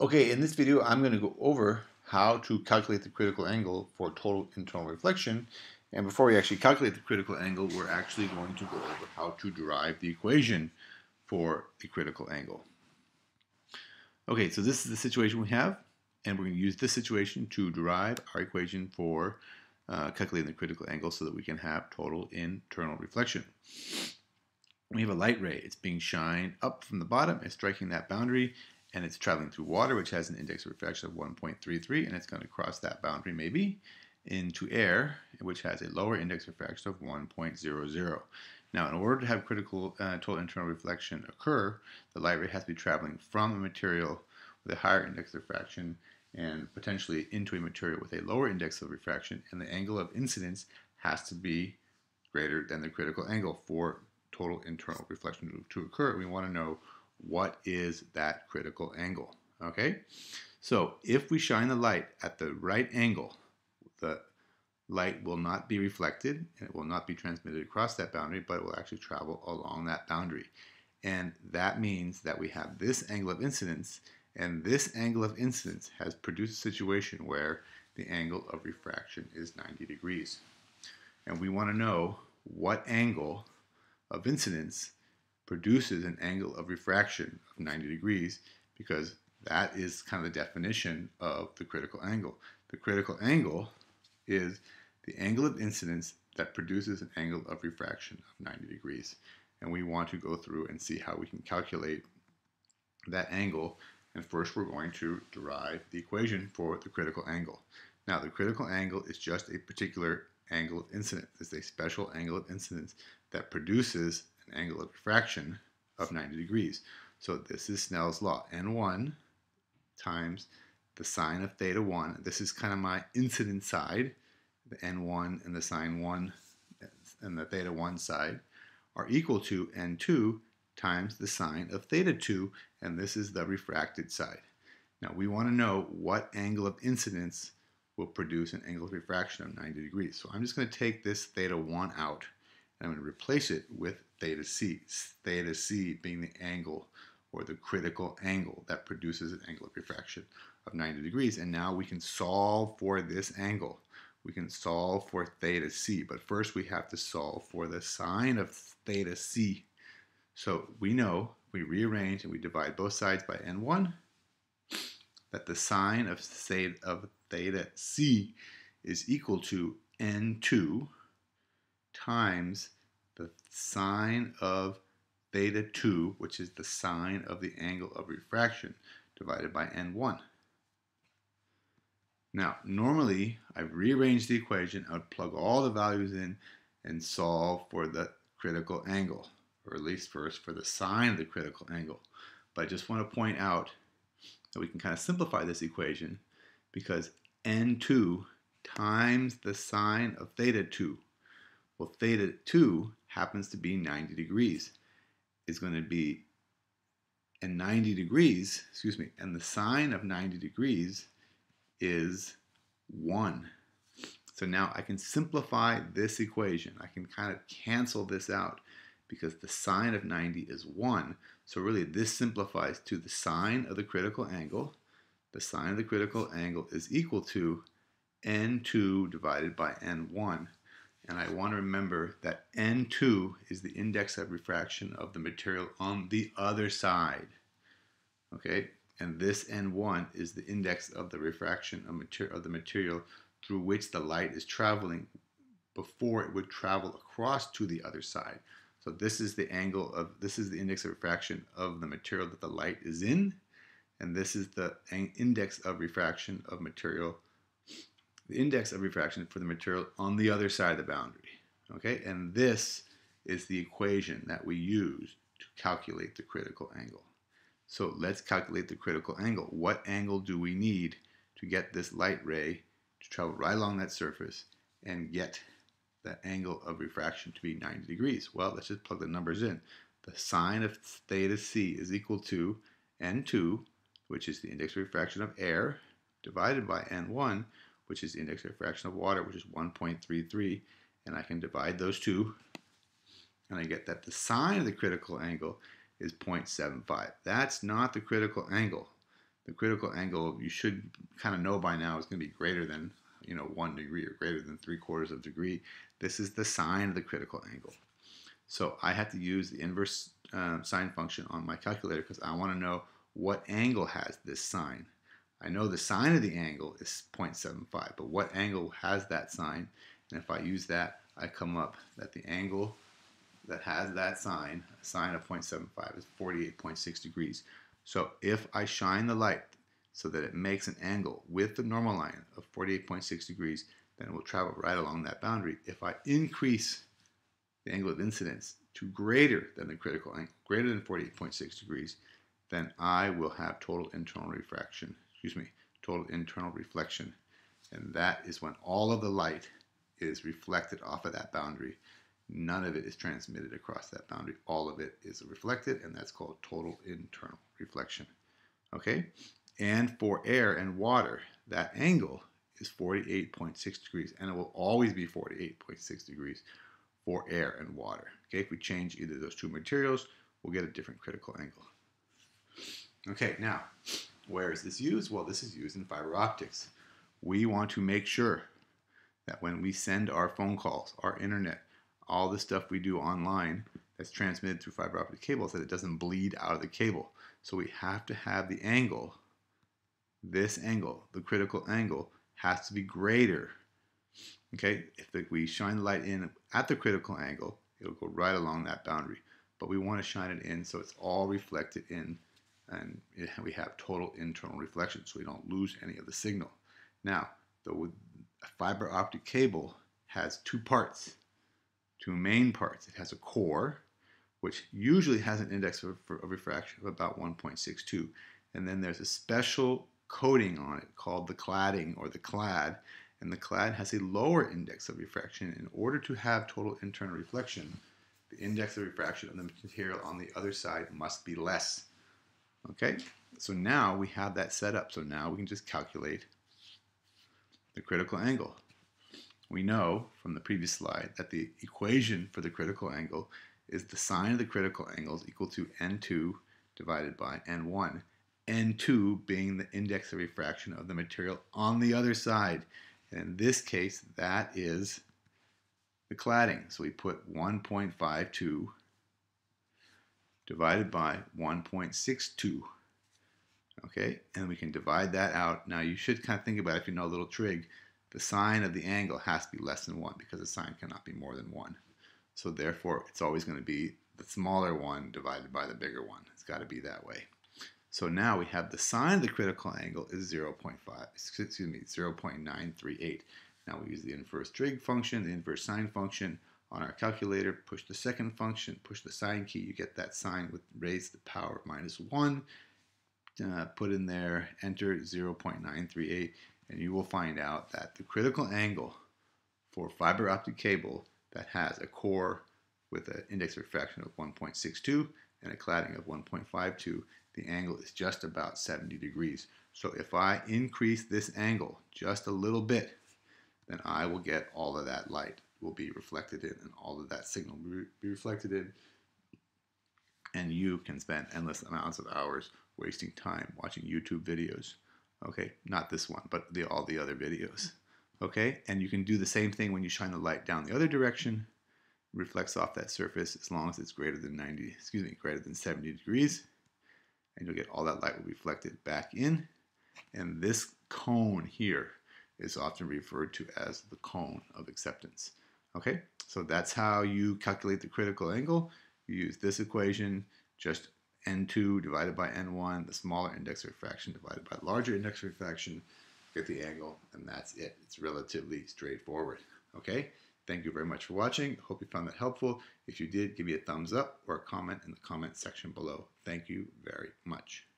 Okay, in this video I'm going to go over how to calculate the critical angle for total internal reflection. And before we actually calculate the critical angle, we're actually going to go over how to derive the equation for the critical angle. Okay, so this is the situation we have, and we're going to use this situation to derive our equation for uh, calculating the critical angle so that we can have total internal reflection. We have a light ray. It's being shined up from the bottom. It's striking that boundary and it's traveling through water, which has an index of refraction of 1.33, and it's going to cross that boundary maybe into air, which has a lower index of refraction of 1.00. Now, in order to have critical uh, total internal reflection occur, the light ray has to be traveling from a material with a higher index of refraction and potentially into a material with a lower index of refraction, and the angle of incidence has to be greater than the critical angle for total internal reflection to, to occur. We want to know what is that critical angle. Okay, so if we shine the light at the right angle, the light will not be reflected and it will not be transmitted across that boundary, but it will actually travel along that boundary. And that means that we have this angle of incidence, and this angle of incidence has produced a situation where the angle of refraction is 90 degrees. And we want to know what angle of incidence produces an angle of refraction of 90 degrees because that is kind of the definition of the critical angle. The critical angle is the angle of incidence that produces an angle of refraction of 90 degrees. And we want to go through and see how we can calculate that angle. And first we're going to derive the equation for the critical angle. Now the critical angle is just a particular angle of incidence. It's a special angle of incidence that produces angle of refraction of 90 degrees. So this is Snell's law. N1 times the sine of theta 1. This is kind of my incident side. The N1 and the sine 1 and the theta 1 side are equal to N2 times the sine of theta 2, and this is the refracted side. Now we want to know what angle of incidence will produce an angle of refraction of 90 degrees. So I'm just going to take this theta 1 out, I'm going to replace it with theta c, theta c being the angle or the critical angle that produces an angle of refraction of 90 degrees. And now we can solve for this angle. We can solve for theta c, but first we have to solve for the sine of theta c. So we know, we rearrange and we divide both sides by n1, that the sine of theta, of theta c is equal to n2 times the sine of theta 2, which is the sine of the angle of refraction, divided by n1. Now, normally, I've rearranged the equation. I would plug all the values in and solve for the critical angle, or at least first for the sine of the critical angle. But I just want to point out that we can kind of simplify this equation because n2 times the sine of theta 2. Well, theta 2 happens to be 90 degrees. Is going to be, and 90 degrees, excuse me, and the sine of 90 degrees is 1. So now I can simplify this equation. I can kind of cancel this out because the sine of 90 is 1. So really this simplifies to the sine of the critical angle. The sine of the critical angle is equal to n2 divided by n1 and I want to remember that N2 is the index of refraction of the material on the other side. Okay, and this N1 is the index of the refraction of, of the material through which the light is traveling before it would travel across to the other side. So this is the angle of, this is the index of refraction of the material that the light is in, and this is the index of refraction of material the index of refraction for the material on the other side of the boundary. Okay, and this is the equation that we use to calculate the critical angle. So let's calculate the critical angle. What angle do we need to get this light ray to travel right along that surface and get the angle of refraction to be 90 degrees? Well, let's just plug the numbers in. The sine of theta c is equal to n2, which is the index of refraction of air, divided by n1, which is the index of refraction of water, which is 1.33, and I can divide those two, and I get that the sine of the critical angle is 0.75. That's not the critical angle. the critical angle you should kind of know by now is going to be greater than you know one degree or greater than three quarters of a degree. This is the sine of the critical angle. So I have to use the inverse uh, sine function on my calculator because I want to know what angle has this sine. I know the sine of the angle is 0.75, but what angle has that sine? And if I use that, I come up that the angle that has that sine, sine of 0.75, is 48.6 degrees. So if I shine the light so that it makes an angle with the normal line of 48.6 degrees, then it will travel right along that boundary. If I increase the angle of incidence to greater than the critical angle, greater than 48.6 degrees, then I will have total internal refraction, excuse me, total internal reflection. And that is when all of the light is reflected off of that boundary. None of it is transmitted across that boundary. All of it is reflected, and that's called total internal reflection. Okay? And for air and water, that angle is 48.6 degrees, and it will always be 48.6 degrees for air and water. Okay, if we change either of those two materials, we'll get a different critical angle. Okay, now, where is this used? Well, this is used in fiber optics. We want to make sure that when we send our phone calls, our internet, all the stuff we do online that's transmitted through fiber optic cables, that it doesn't bleed out of the cable. So we have to have the angle, this angle, the critical angle, has to be greater. Okay, if we shine the light in at the critical angle, it'll go right along that boundary. But we want to shine it in so it's all reflected in and we have total internal reflection so we don't lose any of the signal. Now, the fiber optic cable has two parts, two main parts. It has a core, which usually has an index of, of refraction of about 1.62. And then there's a special coating on it called the cladding or the clad. And the clad has a lower index of refraction. In order to have total internal reflection, the index of refraction of the material on the other side must be less. Okay, so now we have that set up. So now we can just calculate the critical angle. We know from the previous slide that the equation for the critical angle is the sine of the critical angle is equal to n2 divided by n1. n2 being the index of refraction of the material on the other side. And in this case, that is the cladding. So we put 1.52 divided by 1.62. Okay, and we can divide that out. Now you should kind of think about if you know a little trig, the sine of the angle has to be less than 1 because the sine cannot be more than 1. So therefore, it's always going to be the smaller one divided by the bigger one. It's got to be that way. So now we have the sine of the critical angle is 0.5, excuse me, 0.938. Now we use the inverse trig function, the inverse sine function on our calculator, push the second function, push the sine key, you get that sine with raised to the power of minus 1. Uh, put in there, enter 0.938, and you will find out that the critical angle for fiber optic cable that has a core with an index of refraction of 1.62 and a cladding of 1.52, the angle is just about 70 degrees. So if I increase this angle just a little bit, then I will get all of that light will be reflected in and all of that signal will be reflected in and you can spend endless amounts of hours wasting time watching YouTube videos. Okay, not this one, but the, all the other videos. Okay, and you can do the same thing when you shine the light down the other direction. reflects off that surface as long as it's greater than 90, excuse me, greater than 70 degrees. And you'll get all that light will be reflected back in. And this cone here is often referred to as the cone of acceptance. Okay, so that's how you calculate the critical angle. You use this equation, just n2 divided by n1, the smaller index of refraction divided by larger index of refraction, get the angle, and that's it. It's relatively straightforward. Okay, thank you very much for watching. Hope you found that helpful. If you did, give me a thumbs up or a comment in the comment section below. Thank you very much.